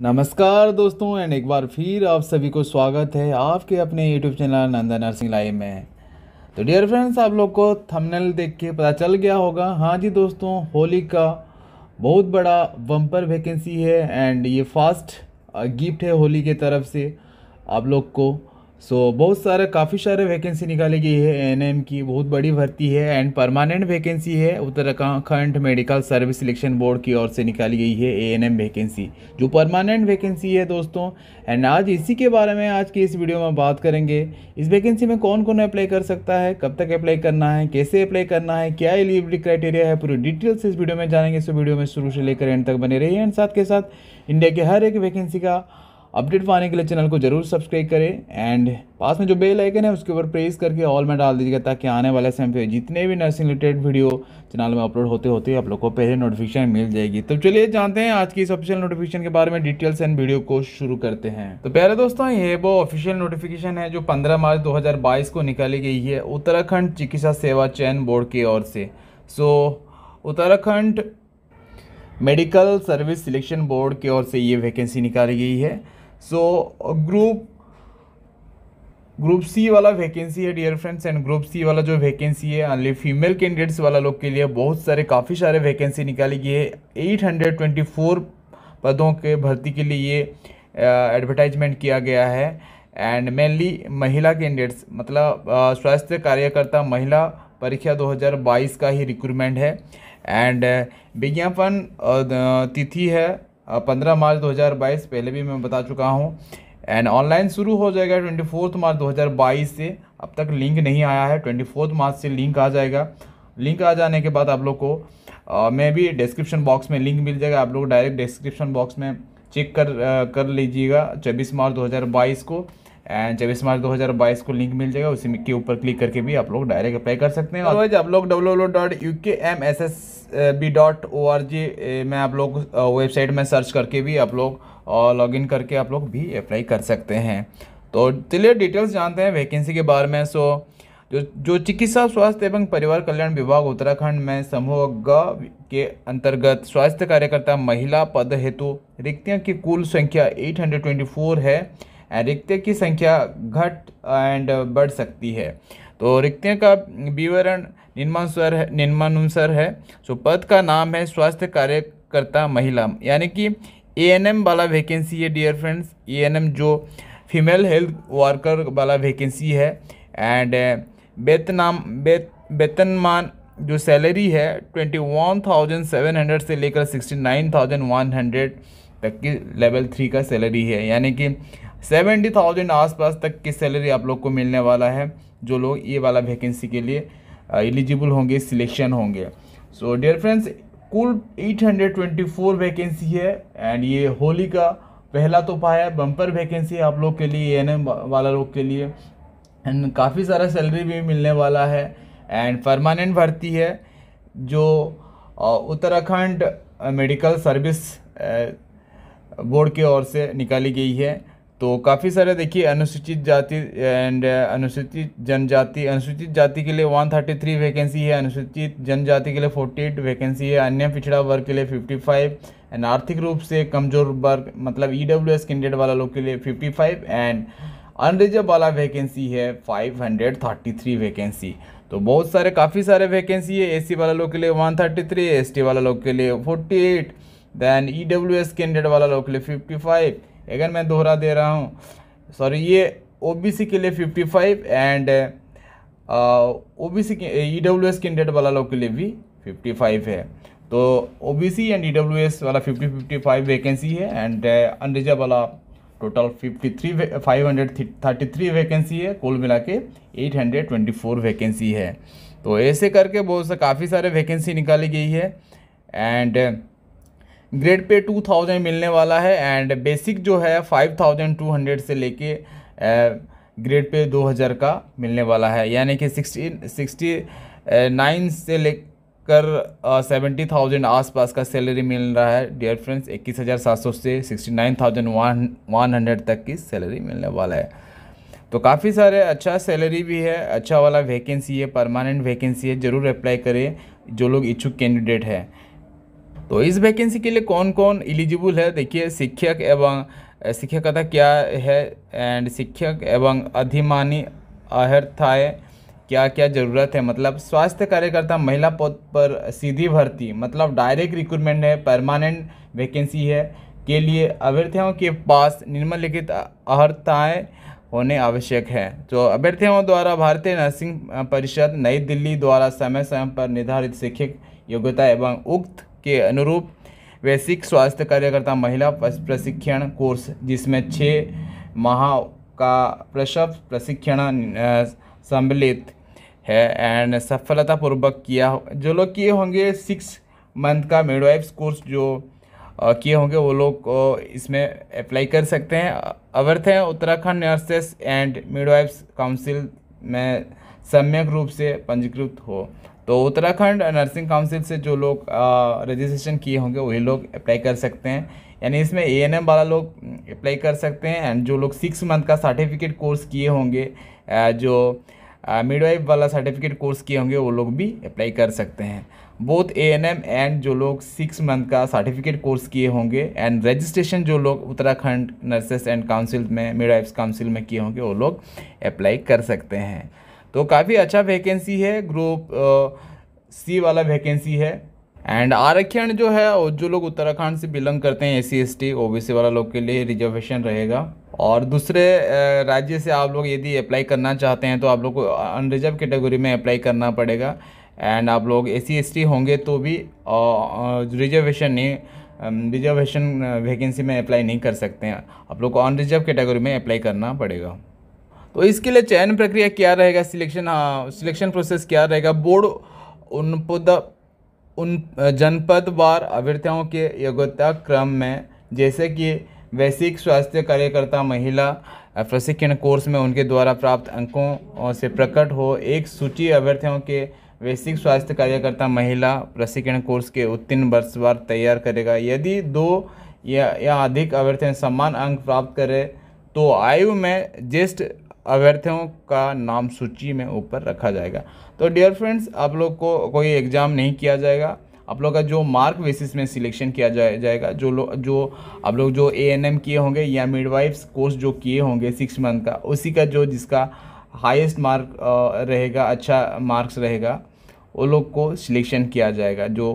नमस्कार दोस्तों एंड एक बार फिर आप सभी को स्वागत है आपके अपने YouTube channel Nanda nursing live में। तो डियर फ्रेंड्स आप लोग को थंबनेल देख के पता चल गया होगा। हाँ जी दोस्तों, होली का बहुत बड़ा बम्पर वैकेंसी है एंड ये फास्ट गिफ्ट है होली के तरफ़ से आप लोग को। सो so, बहुत सारे काफ़ी सारे वैकेंसी निकाली गई है एएनएम की बहुत बड़ी भर्ती है एंड परमानेंट वैकेंसी है Uttarakhand medical service selection board की ओर से निकाली गई है एएनएम वैकेंसी जो परमानेंट वैकेंसी है दोस्तों एंड आज इसी के बारे में आज की इस वीडियो में बात करेंगे। इस वैकेंसी में कौन कौन अप्लाई कर सकता है कब तक अप्लाई करना है कैसे अप्लाई करना है क्या एलिजिबिलिटी क्राइटेरिया है पूरी डिटेल्स इस वीडियो में जानेंगे। इस वीडियो में शुरू से लेकर एंड तक बने रहिए एंड साथ के साथ इंडिया के हर एक वैकेंसी का अपडेट पाने के लिए चैनल को ज़रूर सब्सक्राइब करें एंड पास में जो बेल आइकन है, उसके ऊपर प्रेस करके ऑल में डाल दीजिएगा ताकि आने वाले समय पे जितने भी नर्सिंग रिलेटेड वीडियो चैनल में अपलोड होते होते आप लोग को पहले नोटिफिकेशन मिल जाएगी। तो चलिए जानते हैं आज की इस ऑफिशियल नोटिफिकेशन के बारे में डिटेल्स एंड वीडियो को शुरू करते हैं। तो प्यारे दोस्तों, ये वो ऑफिशियल नोटिफिकेशन है जो पंद्रह मार्च दो हज़ार बाईस को निकाली गई है उत्तराखंड चिकित्सा सेवा चयन बोर्ड की ओर से। So Uttarakhand medical service selection board की ओर से ये वैकेंसी निकाली गई है। सो ग्रुप ग्रुप सी वाला वैकेंसी है dear friends and group C वाला जो वैकेंसी है ओनली फीमेल कैंडिडेट्स वाला लोग के लिए बहुत सारे, काफ़ी सारे वैकेंसी निकाली गई है। 824 पदों के भर्ती के लिए ये एडवर्टाइजमेंट किया गया है। एंड मेनली महिला कैंडिडेट्स मतलब स्वास्थ्य कार्यकर्ता महिला परीक्षा 2022 का ही रिक्रूटमेंट है। एंड विज्ञापन तिथि है पंद्रह मार्च 2022 पहले भी मैं बता चुका हूँ। एंड ऑनलाइन शुरू हो जाएगा ट्वेंटी फोर्थ मार्च 2022 से। अब तक लिंक नहीं आया है। ट्वेंटी फोर्थ मार्च से लिंक आ जाएगा। लिंक आ जाने के बाद आप लोग को मैं भी डिस्क्रिप्शन बॉक्स में लिंक मिल जाएगा। आप लोग डायरेक्ट डिस्क्रिप्शन बॉक्स में चेक कर आ, कर लीजिएगा। चौबीस मार्च 2022 को। एंड चौबीस मार्च 2022 को लिंक मिल जाएगा। उसी के ऊपर क्लिक करके भी आप लोग डायरेक्ट अप्लाई कर सकते हैं। आप लोग W W dot U K M S S B dot O R G में आप लोग वेबसाइट में सर्च करके भी आप लोग लॉग इन करके आप लोग भी अप्लाई कर सकते हैं। तो चलिए डिटेल्स जानते हैं वैकेंसी के बारे में। सो जो जो चिकित्सा, स्वास्थ्य एवं परिवार कल्याण विभाग उत्तराखंड में समूह ग के अंतर्गत स्वास्थ्य कार्यकर्ता महिला पद हेतु रिक्तियों की कुल संख्या 824 है, रिक्तियों की संख्या घट एंड बढ़ सकती है। तो रिक्तियों का विवरण निम्नानुसार है निम्नानुसार है। सो, पद का नाम है स्वास्थ्य कार्यकर्ता महिला। यानी कि एएनएम वाला वैकेंसी है डियर फ्रेंड्स एएनएम जो फीमेल हेल्थ वर्कर वाला वैकेंसी है। एंड वेतनाम वेतनमान जो सैलरी है twenty one thousand seven hundred से लेकर sixty nine thousand one hundred तक की लेवल थ्री का सैलरी है। यानी कि सेवेंटी थाउज़ेंड आसपास तक की सैलरी आप लोग को मिलने वाला है। जो लोग ये वाला वैकेंसी के लिए एलिजिबल होंगे सिलेक्शन होंगे। सो डियर फ्रेंड्स कुल 824 वैकेंसी है एंड ये होली का पहला तोहफा है बम्पर वैकेंसी है आप लोग के लिए एन वाला लोग के लिए। एंड काफ़ी सारा सैलरी भी मिलने वाला है एंड परमानेंट भर्ती है, जो उत्तराखंड मेडिकल सर्विस बोर्ड की ओर से निकाली गई है। तो काफ़ी सारे देखिए अनुसूचित जाति एंड अनुसूचित जनजाति, अनुसूचित जाति के लिए 133 वैकेंसी है, अनुसूचित जनजाति के लिए 48 वैकेंसी है, अन्य पिछड़ा वर्ग के लिए 55 एंड आर्थिक रूप से कमज़ोर वर्ग मतलब ई डब्ल्यू एस कैंडिडेट वाला लोग के लिए 55 एंड अनरिजर्व वाला वैकेंसी है 533 वैकेंसी तो बहुत सारे, काफ़ी सारे वैकेंसी है एसी वाला लोग के लिए 133 एसटी वाला लोग के लिए 48 then E W S candidate वाला लोग के लिए 55 अगर मैं दोहरा दे रहा हूँ सॉरी ये ओबीसी के लिए 55 एंड ओबीसी के ई डब्ल्यू एस कैंडिडेट वाला लोग के लिए भी 55 है। तो OBC and E W S वाला 50 55 वैकेंसी है एंड अनरिजर्व वाला टोटल 53 533 वैकेंसी है। कुल मिला के 824 वैकेंसी है। तो ऐसे करके बहुत से, काफ़ी सारे वैकेंसी निकाली गई है। And grade pay two thousand मिलने वाला है एंड बेसिक जो है फाइव थाउज़ेंड टू हंड्रेड से लेके ग्रेड पे दो हज़ार का मिलने वाला है। यानी कि सिक्सटी सिक्सटी नाइन से लेकर सेवेंटी थाउज़ेंड आसपास का सैलरी मिल रहा है। डियर फ्रेंड्स इक्कीस हज़ार सात सौ से sixty nine thousand one one hundred तक की सैलरी मिलने वाला है। तो काफ़ी सारे अच्छा सैलरी भी है अच्छा वाला वैकेंसी है परमानेंट वैकेंसी है, ज़रूर अप्लाई करें, जो लोग इच्छुक कैंडिडेट है। तो इस वैकेंसी के लिए कौन कौन एलिजिबल है? देखिए, शिक्षक एवं शिक्षकता क्या है? एंड शिक्षक एवं अधिमानी अहर्थाए क्या क्या ज़रूरत है? मतलब स्वास्थ्य कार्यकर्ता महिला पद पर सीधी भर्ती मतलब डायरेक्ट रिक्रूटमेंट है परमानेंट वैकेंसी है, के लिए अभ्यर्थियों के पास निम्नलिखित अहर्ताएँ होने आवश्यक है। तो अभ्यर्थियों द्वारा भारतीय नर्सिंग परिषद नई दिल्ली द्वारा समय समय पर निर्धारित शिक्षक योग्यता एवं उक्त के अनुरूप वैश्विक स्वास्थ्य कार्यकर्ता महिला प्रशिक्षण कोर्स, जिसमें छः माह का प्रसव प्रशिक्षण सम्मिलित है एंड सफलतापूर्वक किया जो लोग किए होंगे सिक्स मंथ का मिडवाइफ्स कोर्स जो किए होंगे, वो लोग इसमें अप्लाई कर सकते हैं। अवर्थ है Uttarakhand nurses and midwifes council में सम्यक रूप से पंजीकृत हो। तो उत्तराखंड नर्सिंग काउंसिल से जो लोग रजिस्ट्रेशन किए होंगे, वही लोग अप्लाई कर सकते हैं। यानी इसमें ए एन एम वाला लोग अप्लाई कर सकते हैं एंड जो लोग सिक्स मंथ का सर्टिफिकेट कोर्स किए होंगे जो मिडवाइफ वाला सर्टिफिकेट कोर्स किए होंगे, वो लोग भी अप्लाई कर सकते हैं। Both A N M and जो लोग सिक्स मंथ का सर्टिफिकेट कोर्स किए होंगे एंड रजिस्ट्रेशन जो लोग उत्तराखंड नर्सेस एंड काउंसिल में मिडवाइफ्स काउंसिल में किए होंगे, वो लोग अप्लाई कर सकते हैं। तो काफ़ी अच्छा वैकेंसी है ग्रुप सी वाला वैकेंसी है। एंड आरक्षण जो है जो लोग उत्तराखंड से बिलोंग करते हैं S C S T O B C वाला लोग के लिए रिजर्वेशन रहेगा। और दूसरे राज्य से आप लोग यदि अप्लाई करना चाहते हैं तो आप लोग को अनरिजर्व कैटेगरी में अप्लाई करना पड़ेगा। एंड आप लोग एस सी होंगे तो भी रिजर्वेशन नहीं रिजर्वेशन वैकेंसी में अप्लाई नहीं कर सकते हैं। आप लोग को अनरिजर्व कैटेगरी में अप्लाई करना पड़ेगा। तो इसके लिए चयन प्रक्रिया क्या रहेगा? सिलेक्शन हाँ सिलेक्शन प्रोसेस क्या रहेगा? बोर्ड उन पद उन जनपद वार अभ्यर्थियों के योग्यता क्रम में जैसे कि वैश्विक स्वास्थ्य कार्यकर्ता महिला प्रशिक्षण कोर्स में उनके द्वारा प्राप्त अंकों से प्रकट हो एक सूची अभ्यर्थियों के वैश्विक स्वास्थ्य कार्यकर्ता महिला प्रशिक्षण कोर्स के उत्तीर्ण वर्षवार तैयार करेगा। यदि दो या, या अधिक अभ्यर्थियों समान अंक प्राप्त करें तो आयु में ज्येष्ठ अभ्यर्थियों का नाम सूची में ऊपर रखा जाएगा। तो डियर फ्रेंड्स आप लोग को कोई एग्ज़ाम नहीं किया जाएगा। आप लोग का जो मार्क बेसिस में सिलेक्शन किया जाए, जाएगा, जो लोग जो आप लोग जो ए एन एम किए होंगे या मिडवाइफ्स कोर्स जो किए होंगे सिक्स मंथ का, उसी का जो जिसका हाईएस्ट मार्क रहेगा अच्छा मार्क्स रहेगा, वो लोग को सिलेक्शन किया जाएगा, जो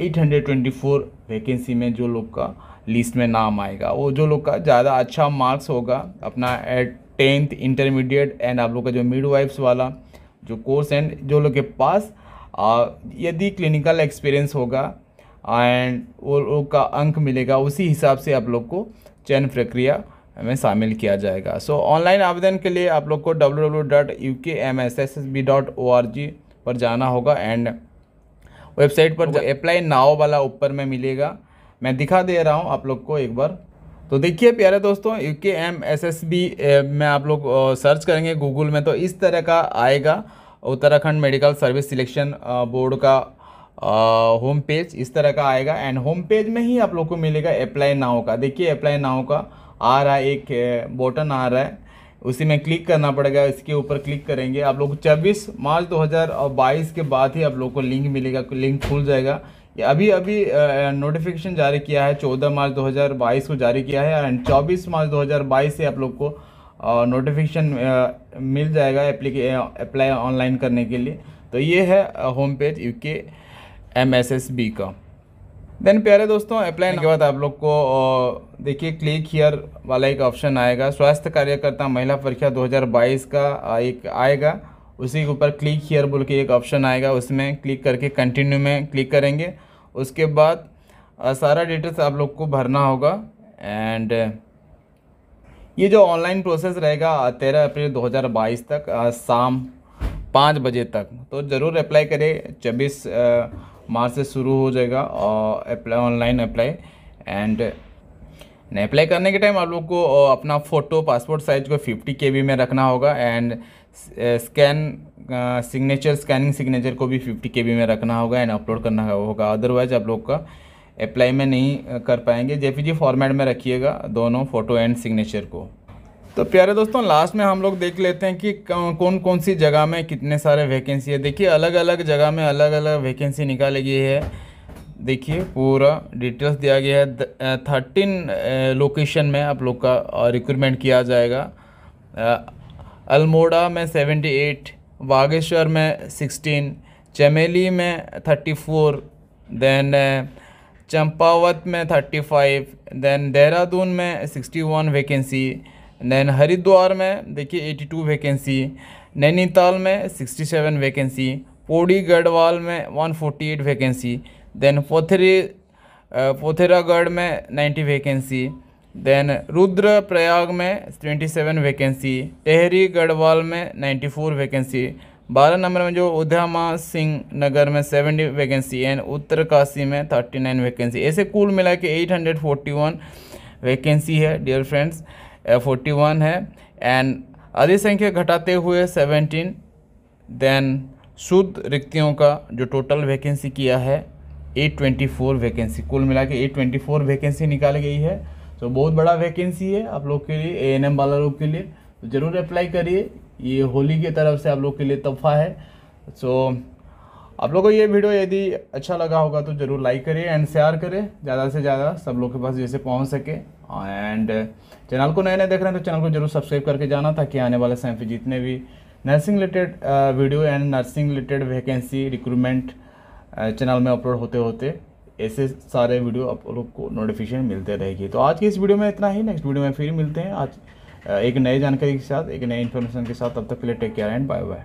eight hundred twenty four vacancy में जो लोग का लिस्ट में नाम आएगा। वो जो लोग का ज़्यादा अच्छा मार्क्स होगा, अपना एट टेंथ इंटरमीडिएट एंड आप लोग का जो मिड वाला जो कोर्स एंड जो लोग के पास यदि क्लिनिकल एक्सपीरियंस होगा एंड वो लोग का अंक मिलेगा उसी हिसाब से आप लोग को चयन प्रक्रिया में शामिल किया जाएगा। सो so, ऑनलाइन आवेदन के लिए आप लोग को W W dot U K M S S S B dot O R G पर जाना होगा एंड वेबसाइट पर अप्लाई नाव वाला ऊपर में मिलेगा। मैं दिखा दे रहा हूँ आप लोग को एक बार। तो देखिए प्यारे दोस्तों you K M S S B में आप लोग सर्च करेंगे गूगल में तो इस तरह का आएगा। Uttarakhand medical service selection board का होम पेज इस तरह का आएगा। एंड होम पेज में ही आप लोग को मिलेगा अप्लाई नाव का। देखिए अप्लाई नाव का आ रहा है, एक बटन आ रहा है। उसी में क्लिक करना पड़ेगा, इसके ऊपर क्लिक करेंगे। आप लोग 24 मार्च 2022 के बाद ही आप लोग को लिंक मिलेगा लिंक खुल जाएगा। अभी अभी नोटिफिकेशन जारी किया है 14 मार्च 2022 को जारी किया है एंड 24 मार्च 2022 से आप लोग को नोटिफिकेशन मिल जाएगा एप्लीके अप्लाई ऑनलाइन करने के लिए। तो ये है home page U K M S S B का। देन प्यारे दोस्तों अप्लाई के बाद आप लोग को देखिए क्लिक हियर वाला एक ऑप्शन आएगा। स्वास्थ्य कार्यकर्ता महिला परीक्षा 2022 का एक आएगा। उसी के ऊपर क्लिक हीयर बोल के एक ऑप्शन आएगा, उसमें क्लिक करके कंटिन्यू में क्लिक करेंगे। उसके बाद सारा डिटेल्स आप लोग को भरना होगा। एंड ये जो ऑनलाइन प्रोसेस रहेगा, तेरह अप्रैल 2022 तक शाम पाँच बजे तक। तो ज़रूर अप्लाई करें। छब्बीस मार्च से शुरू हो जाएगा, और apply online apply and apply करने के टाइम आप लोग को अपना फ़ोटो पासपोर्ट साइज़ को 50 के में रखना होगा। And scan signature scanning signature को भी 50 के में रखना होगा एंड अपलोड करना होगा। अदरवाइज़ आप लोग का अप्लाई में नहीं कर पाएँगे। जेपीजी फॉर्मेट में रखिएगा दोनों फ़ोटो एंड सिग्नेचर को। तो प्यारे दोस्तों लास्ट में हम लोग देख लेते हैं कि कौन कौन सी जगह में कितने सारे वैकेंसी है। देखिए अलग अलग जगह में अलग अलग वैकेंसी निकाली गई है। देखिए, पूरा डिटेल्स दिया गया है। थर्टीन लोकेशन में आप लोग का रिक्रूटमेंट किया जाएगा। अल्मोड़ा में सेवेंटी एट बागेश्वर में सिक्सटीन चमेली में थर्टी फोर देन चंपावत में थर्टी फाइव देन देहरादून में sixty one vacancy then Haridwar में, देखिए एटी टू वैकेंसी नैनीताल में sixty seven vacancy Pauri Garhwal में one forty eight vacancy then पोथरी Pithoragarh में ninety vacancy then Rudraprayag में twenty seven vacancy Tehri Garhwal में ninety four vacancy बारह number में जो उद्यामा सिंह नगर में सेवेंटी वैकेंसी एंड उत्तरकाशी में थर्टी नाइन वैकेंसी ऐसे कुल मिला के eight hundred forty one vacancy है डियर फ्रेंड्स फोर्टी वन है एंड आधी संख्या घटाते हुए सेवेंटीन देन शुद्ध रिक्तियों का जो टोटल वैकेंसी किया है एट ट्वेंटी फोर वैकेंसी कुल मिला के एट ट्वेंटी फोर वैकेंसी निकाली गई है। तो बहुत बड़ा वैकेंसी है आप लोग के लिए ए एन एम वाला लोग के लिए। तो ज़रूर अप्लाई करिए। ये होली की तरफ़ से आप लोग के लिए तोहफा है। सो आप लोगों को ये वीडियो यदि अच्छा लगा होगा तो ज़रूर लाइक करिए एंड शेयर करें ज़्यादा से ज़्यादा सब लोग के पास जैसे पहुँच सके। एंड चैनल को नए नए देख रहे हैं तो चैनल को ज़रूर सब्सक्राइब करके जाना ताकि आने वाले समय पर जितने भी nursing related video and nursing related vacancy recruitment channel में अपलोड होते होते ऐसे सारे वीडियो आप लोग को नोटिफिकेशन मिलते रहेगी। तो आज के इस वीडियो में इतना ही। नेक्स्ट वीडियो में फिर मिलते हैं। आज एक नए जानकारी के साथ, एक नए इन्फॉर्मेशन के साथ। तब तक के लिए take care and bye bye